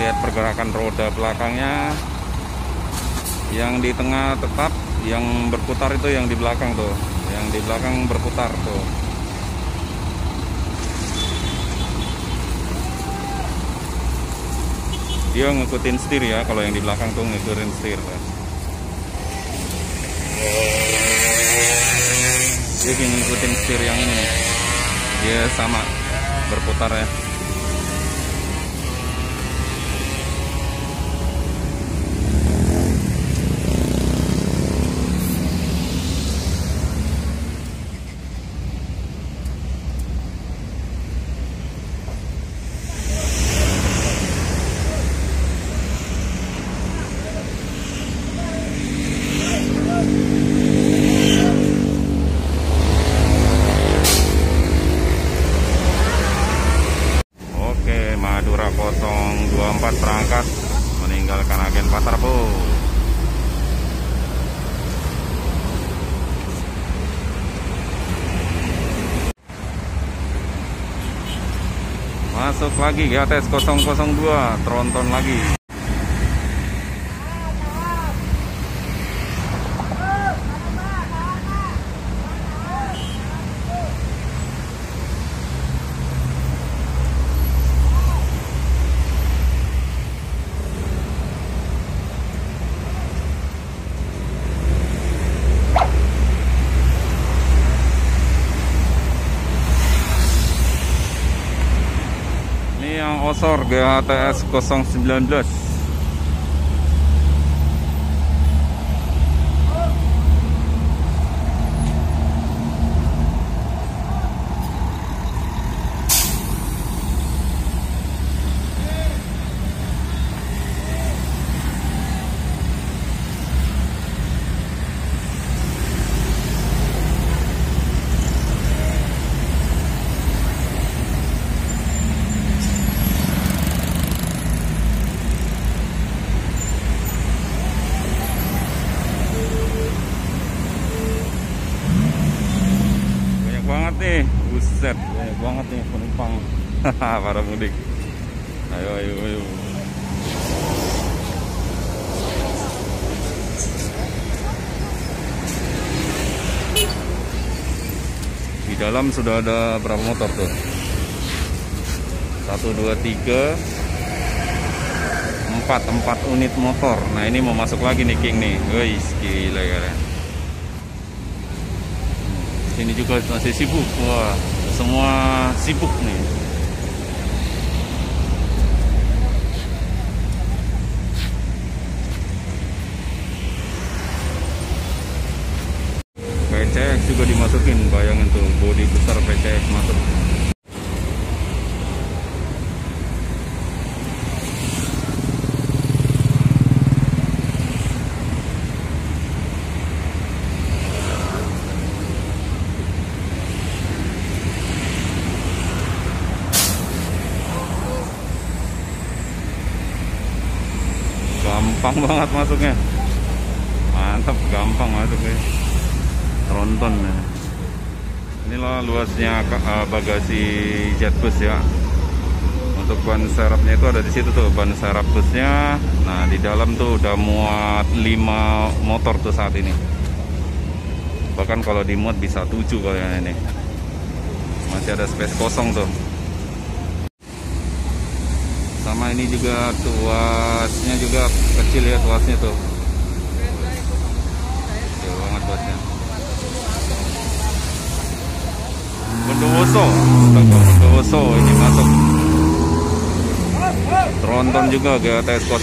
lihat pergerakan roda belakangnya. Yang di tengah tetap yang berputar itu yang di belakang tuh. Yang di belakang berputar tuh. Dia ngikutin setir ya kalau yang di belakang tuh ngikutin setir dia ngikutin setir yang ini. Dia sama berputar ya Oke, Madura 024 berangkat meninggalkan agen Pasar Bu. Masuk lagi GATS 002, tronton lagi. Osor GHTS 019. Banyak banget nih, buset, banyak banget nih penumpang para mudik. Ayo, ayo, ayo. Di dalam sudah ada berapa motor tuh? Satu, dua, tiga, empat, empat unit motor. Nah ini mau masuk lagi nih King nih. Wih, gila ya. Ini juga masih sibuk. Wah, semua sibuk nih. Gampang banget masuknya. Mantap, gampang masuknya. Tronton ya. Inilah luasnya eh, bagasi jetbus ya. Untuk ban serapnya itu ada di situ tuh ban serap busnya. Nah di dalam tuh udah muat 5 motor tuh saat ini. Bahkan kalau dimuat bisa 7 kalau yang ini. Masih ada space kosong tuh. Sama ini juga tuasnya juga kecil ya tuasnya tuh. Kecil banget tuasnya. Bondowoso, Bondowoso ini masuk. Tronton juga GTS 016.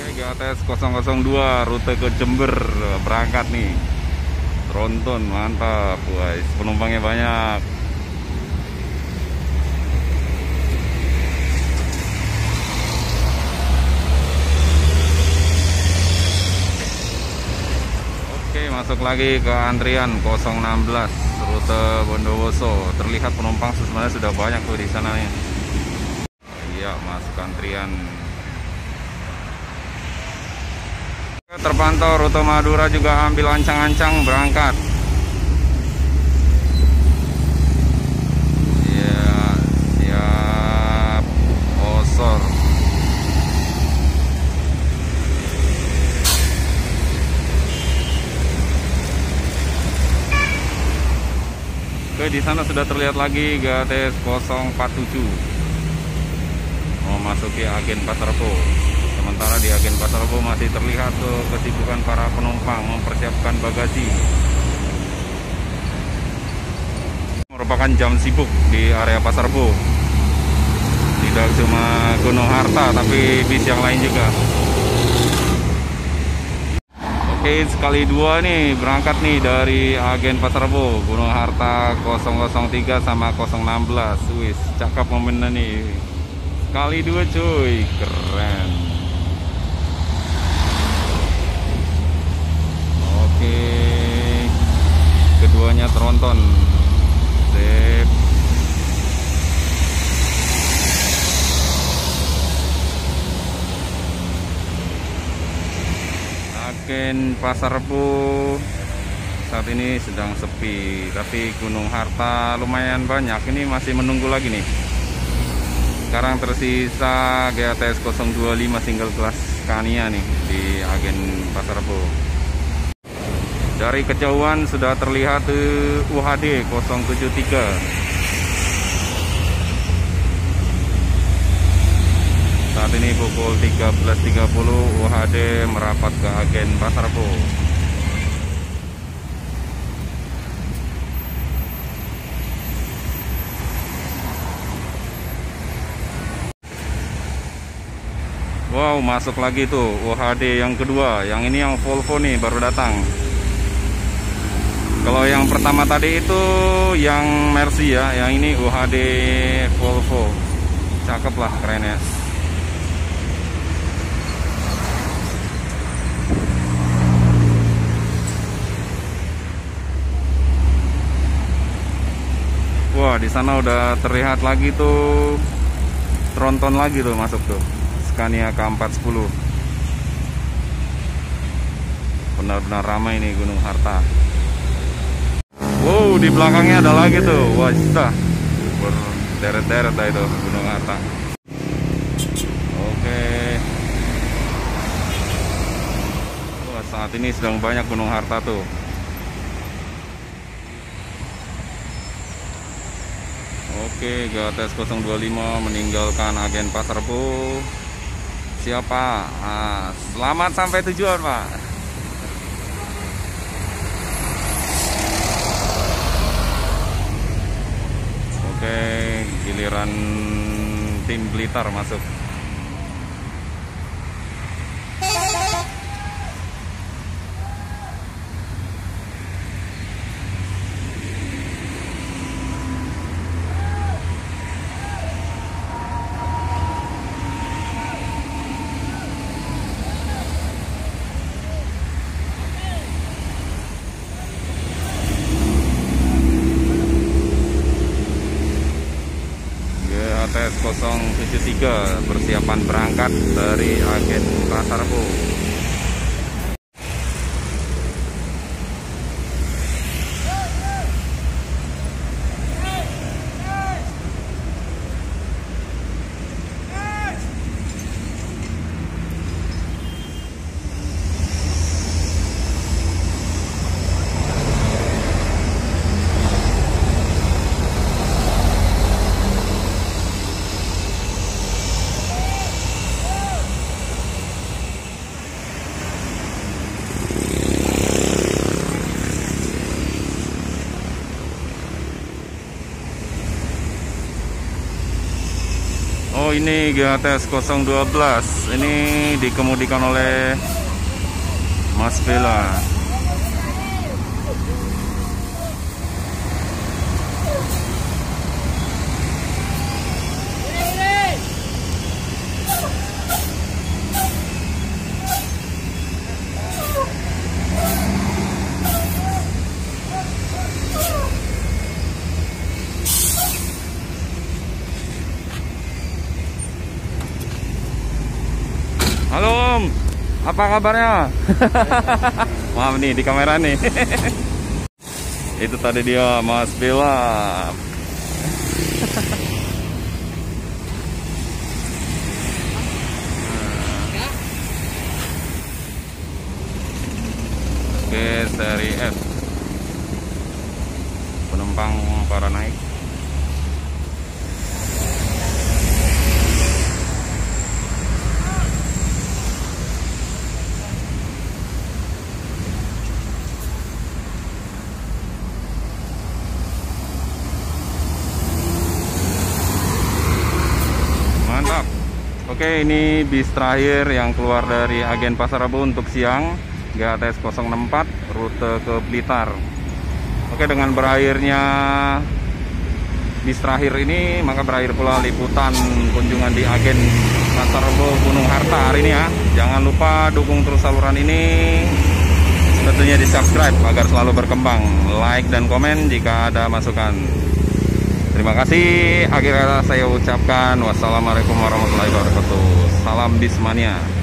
Oke, GTS 002 rute ke Jember berangkat nih. Tronton mantap, guys. Penumpangnya banyak. Oke, masuk lagi ke antrian 016 rute Bondowoso. Terlihat penumpang sebenarnya sudah banyak tuh di sana nih. Iya, masuk antrian. Terpantau rute Madura juga ambil ancang-ancang berangkat. Iya, Oke, di sana sudah terlihat lagi GTS 047 mau memasuki agen Pasar Sementara di agen Pasar Rebo masih terlihat tuh kesibukan para penumpang mempersiapkan bagasi. Merupakan jam sibuk di area Pasar Rebo. Tidak cuma Gunung Harta, tapi bis yang lain juga. Oke sekali dua nih berangkat nih dari agen Pasar Rebo Gunung Harta 003 sama 016 Wis cakep momennya nih Sekali dua cuy keren Oke keduanya teronton Sip. Agen Pasar Rebo saat ini sedang sepi tapi Gunung Harta lumayan banyak. Ini masih menunggu lagi nih. Sekarang tersisa GATS 025 single class Scania nih di agen Pasar Rebo dari kejauhan sudah terlihat UHD 073 Saat ini pukul 13.30 UHD merapat ke agen Pasar Rebo. Wow, masuk lagi tuh UHD yang kedua. Yang ini yang Volvo nih baru datang. Kalau yang pertama tadi itu yang Mercy ya, yang ini UHD Volvo. Cakep lah, keren ya. Wah, di sana udah terlihat lagi tuh tronton lagi tuh masuk tuh. Scania K410. Benar-benar ramai ini Gunung Harta. Wow, di belakangnya ada lagi tuh. Wah, sudah berderet-deret dah itu Gunung Harta. Oke. Wah, saat ini sedang banyak Gunung Harta tuh. Oke, GATS 025 meninggalkan agen Pasar Rebo. Siapa? Ah, selamat sampai tujuan, Pak. Giliran tim Blitar masuk. GATS 073 persiapan berangkat dari agen Pasar Rebo. Oh ini GATS 012 Ini dikemudikan oleh Mas Bella Om, apa kabarnya? Maaf nih di kamera nih. Itu tadi dia Mas Bella. Oke, seri F. Penumpang para naik mantap Oke ini bis terakhir yang keluar dari agen Pasar Rebo untuk siang GATS 064 rute ke Blitar. Oke dengan berakhirnya bis terakhir ini maka berakhir pula liputan kunjungan di agen Pasar Rebo Gunung Harta hari ini ya. Jangan lupa dukung terus saluran ini. Tentunya di subscribe agar selalu berkembang. Like dan komen jika ada masukan Terima kasih. Akhirnya saya ucapkan wassalamualaikum warahmatullahi wabarakatuh. Salam Bismania.